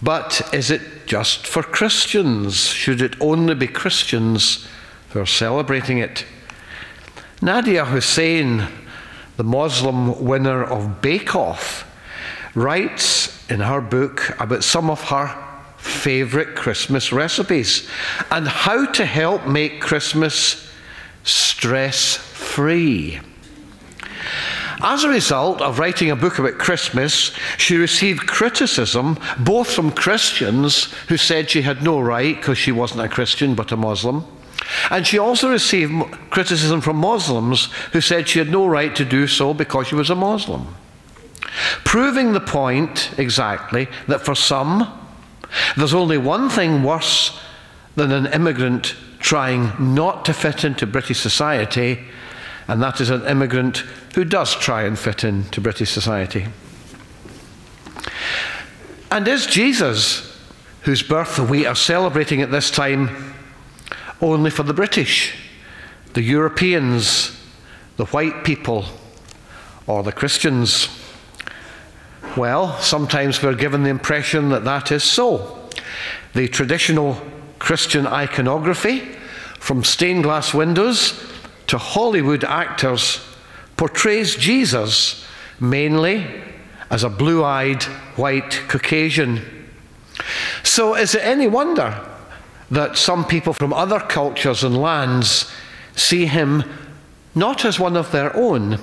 Speaker 1: But is it just for Christians? Should it only be Christians who are celebrating it? Nadiya Hussain, the Muslim winner of Bake Off, writes in her book about some of her favourite Christmas recipes and how to help make Christmas stress free. As a result of writing a book about Christmas, she received criticism both from Christians who said she had no right because she wasn't a Christian but a Muslim. And she also received criticism from Muslims who said she had no right to do so because she was a Muslim. Proving the point exactly that for some, there's only one thing worse than an immigrant trying not to fit into British society, and that is an immigrant who does try and fit into British society. And is Jesus, whose birth we are celebrating at this time, only for the British, the Europeans, the white people, or the Christians? Well, sometimes we're given the impression that that is so. The traditional Christian iconography, from stained glass windows to Hollywood actors, portrays Jesus mainly as a blue eyed white Caucasian. So, is it any wonder that some people from other cultures and lands see him not as one of their own,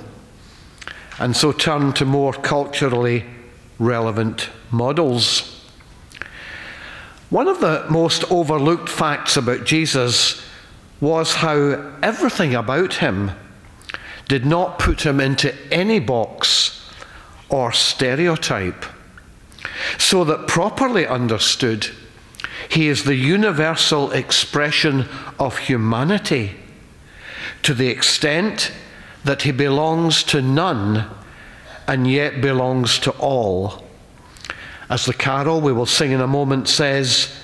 Speaker 1: and so turn to more culturally relevant models. One of the most overlooked facts about Jesus was how everything about him did not put him into any box or stereotype, so that properly understood, he is the universal expression of humanity to the extent that he belongs to none and yet belongs to all. As the carol we will sing in a moment says,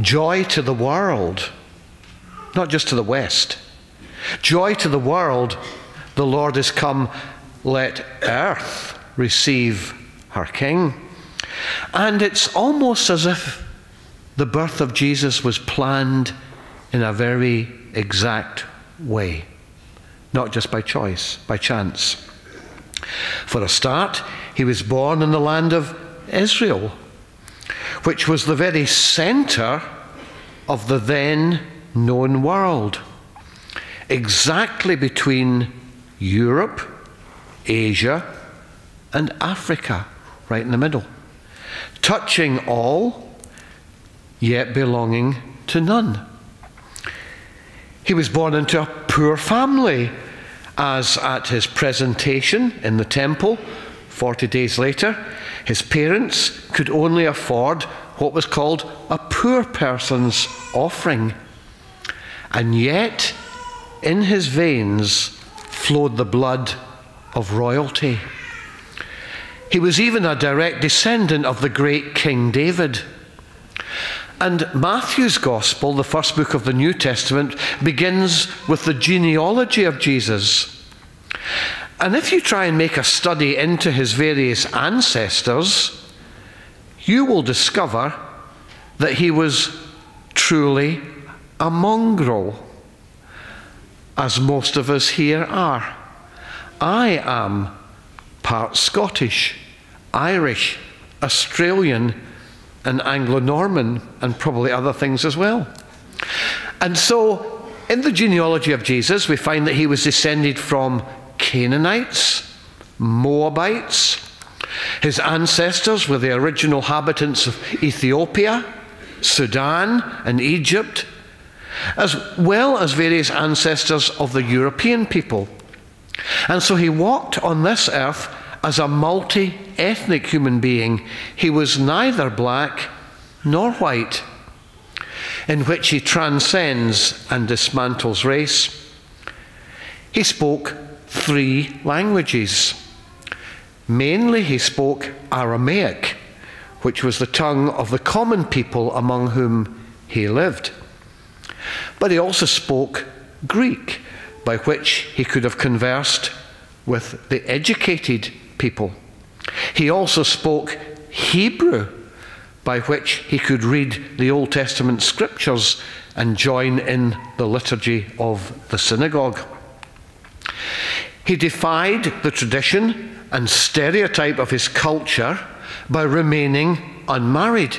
Speaker 1: Joy to the world, not just to the West. Joy to the world, the Lord is come, let earth receive her King. And it's almost as if the birth of Jesus was planned in a very exact way, not just by choice, by chance. For a start, he was born in the land of Israel, which was the very centre of the then known world, exactly between Europe, Asia, and Africa, right in the middle, touching all, yet belonging to none. He was born into a poor family as at his presentation in the temple 40 days later, his parents could only afford what was called a poor person's offering. And yet, in his veins flowed the blood of royalty. He was even a direct descendant of the great King David. And Matthew's Gospel, the first book of the New Testament, begins with the genealogy of Jesus. And if you try and make a study into his various ancestors, you will discover that he was truly a mongrel, as most of us here are. I am part Scottish, Irish, Australian, and Anglo Norman, and probably other things as well. And so, in the genealogy of Jesus, we find that he was descended from Canaanites, Moabites. His ancestors were the original inhabitants of Ethiopia, Sudan, and Egypt, as well as various ancestors of the European people. And so he walked on this earth as a multi ethnic human being. He was neither black nor white, in which he transcends and dismantles race. He spoke three languages. Mainly, he spoke Aramaic, which was the tongue of the common people among whom he lived. But he also spoke Greek, by which he could have conversed with the educated people. He also spoke Hebrew, by which he could read the Old Testament scriptures and join in the liturgy of the synagogue. He defied the tradition and stereotype of his culture by remaining unmarried.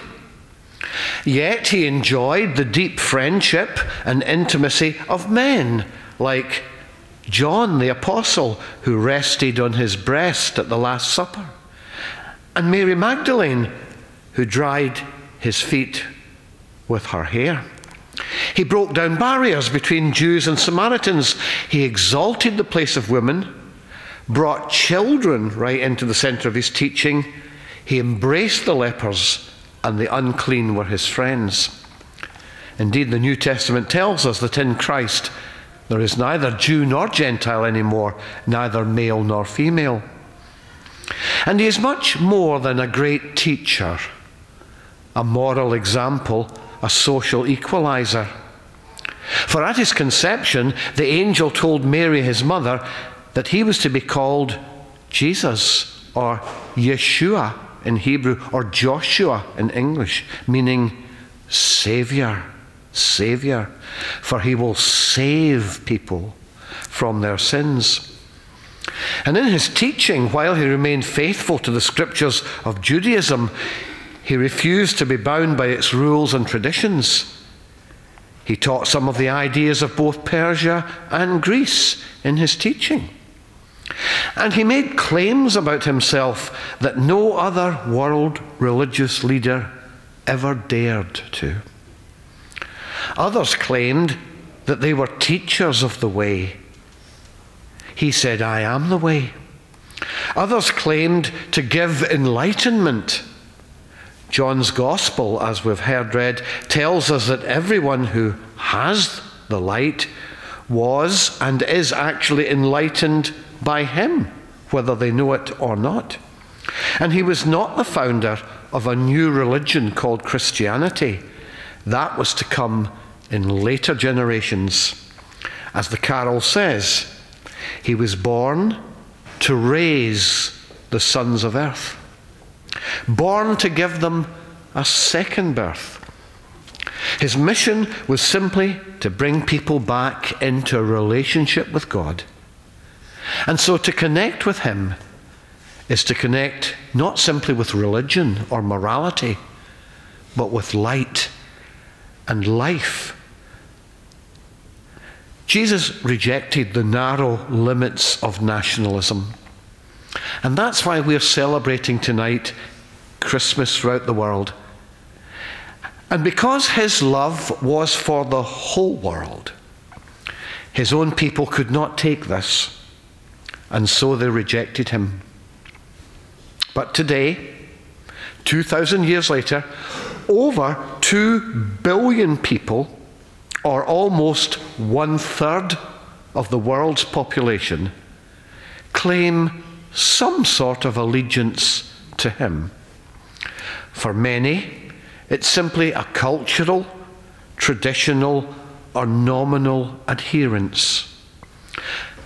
Speaker 1: Yet he enjoyed the deep friendship and intimacy of men like John the Apostle, who rested on his breast at the Last Supper, and Mary Magdalene, who dried his feet with her hair. He broke down barriers between Jews and Samaritans. He exalted the place of women, brought children right into the center of his teaching. He embraced the lepers, and the unclean were his friends. Indeed, the New Testament tells us that in Christ there is neither Jew nor Gentile anymore, neither male nor female. And he is much more than a great teacher, a moral example, a social equalizer. For at his conception, the angel told Mary, his mother, that he was to be called Jesus or Yeshua in Hebrew or Joshua in English, meaning Savior, Savior, for he will save people from their sins. And in his teaching, while he remained faithful to the scriptures of Judaism, he refused to be bound by its rules and traditions. He taught some of the ideas of both Persia and Greece in his teaching. And he made claims about himself that no other world religious leader ever dared to. Others claimed that they were teachers of the way. He said, I am the way. Others claimed to give enlightenment. John's Gospel, as we've heard read, tells us that everyone who has the light was and is actually enlightened by him, whether they know it or not. And he was not the founder of a new religion called Christianity. That was to come in later generations. As the carol says, he was born to raise the sons of earth, born to give them a second birth. His mission was simply to bring people back into a relationship with God. And so to connect with Him is to connect not simply with religion or morality, but with light and life. Jesus rejected the narrow limits of nationalism. And that's why we're celebrating tonight Christmas throughout the world. And because his love was for the whole world, his own people could not take this, and so they rejected him. But today, 2,000 years later, over 2 billion people or almost one third of the world's population, claim some sort of allegiance to him. For many, it's simply a cultural, traditional, or nominal adherence.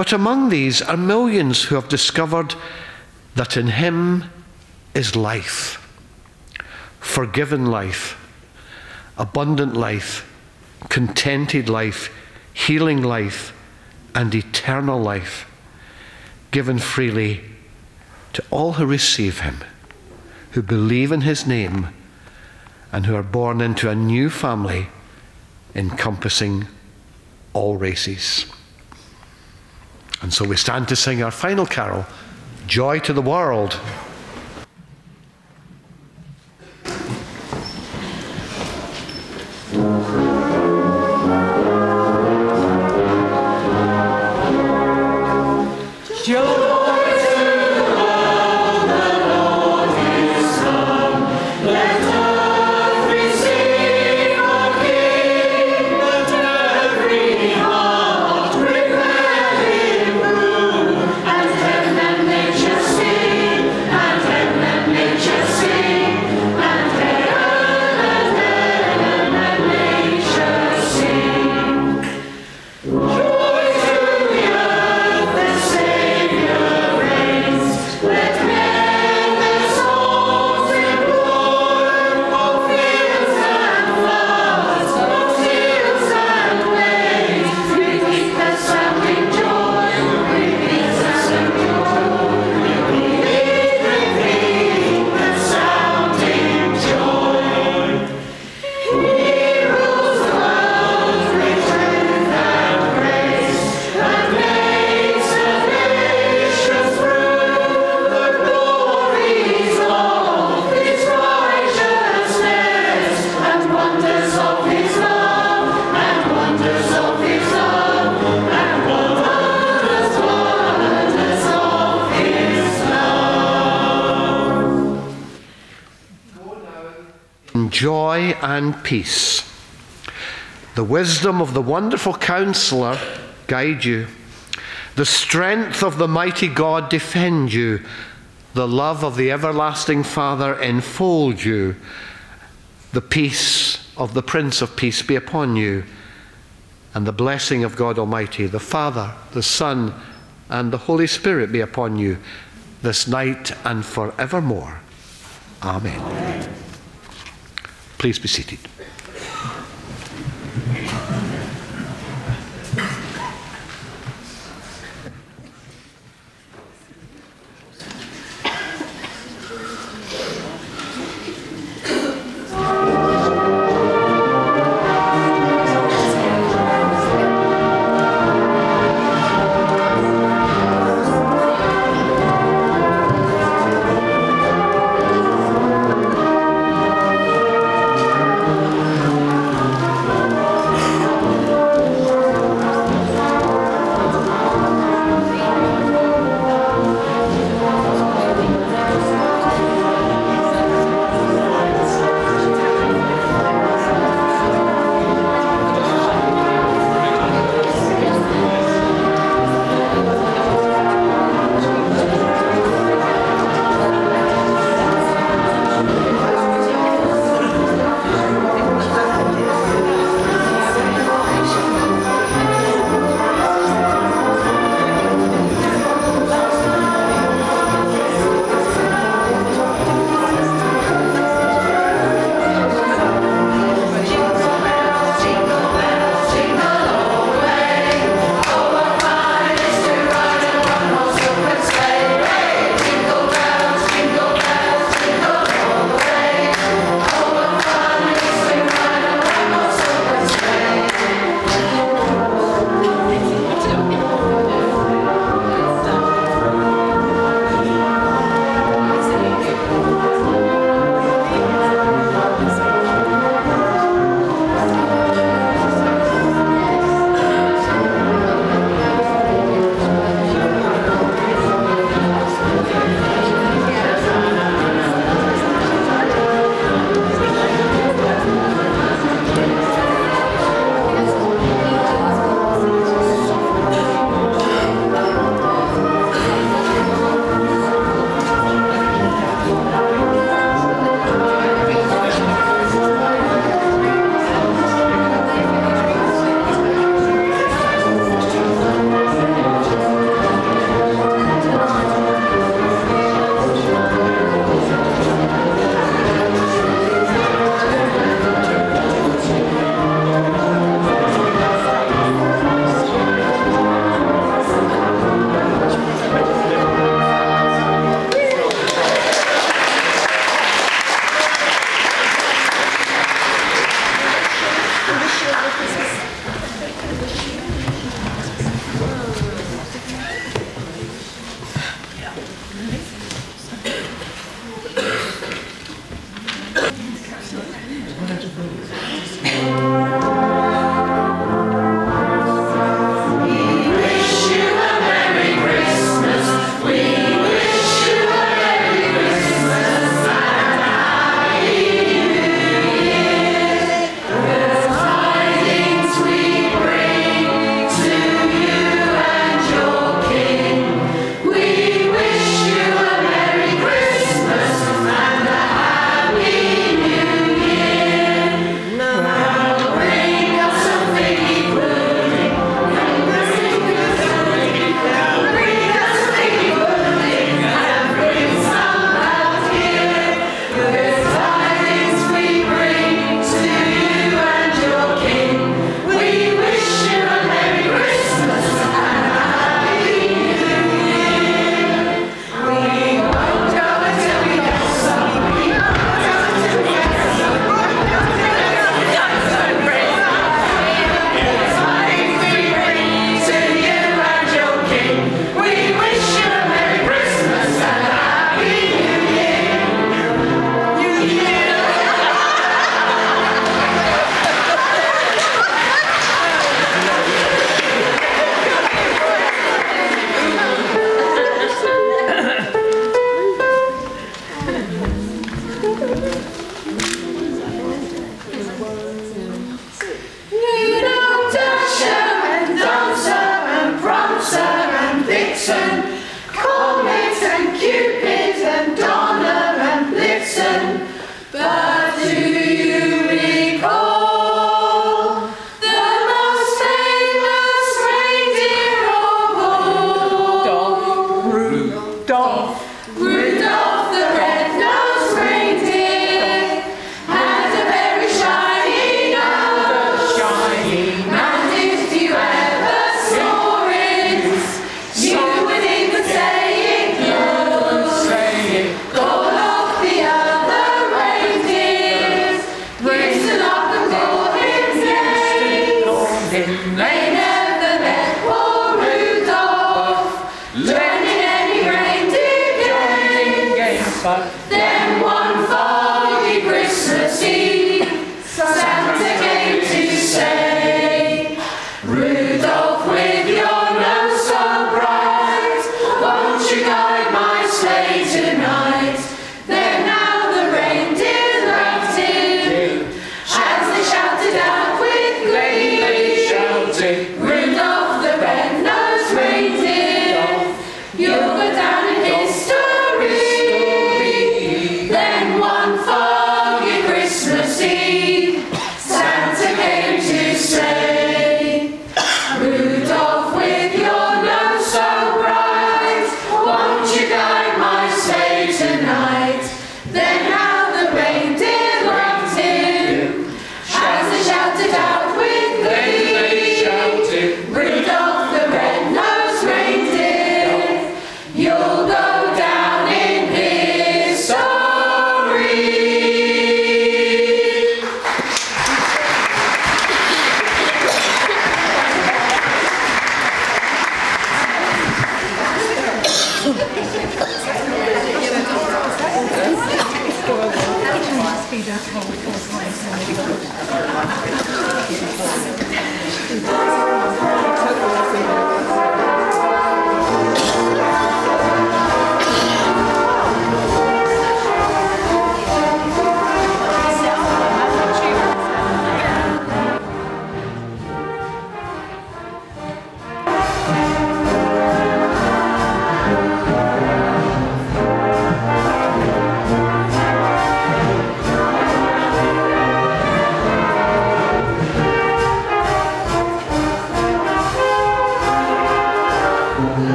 Speaker 1: But among these are millions who have discovered that in him is life, forgiven life, abundant life contented life, healing life, and eternal life given freely to all who receive him, who believe in his name, and who are born into a new family encompassing all races. And so we stand to sing our final carol, Joy to the World.
Speaker 3: And peace. The wisdom of the wonderful counselor guide you. The strength of the mighty God defend you. The love of the everlasting Father enfold you. The peace of the Prince of Peace be upon you. And the blessing of God Almighty, the Father, the Son, and the Holy Spirit be upon you this night and forevermore. Amen. Please be seated.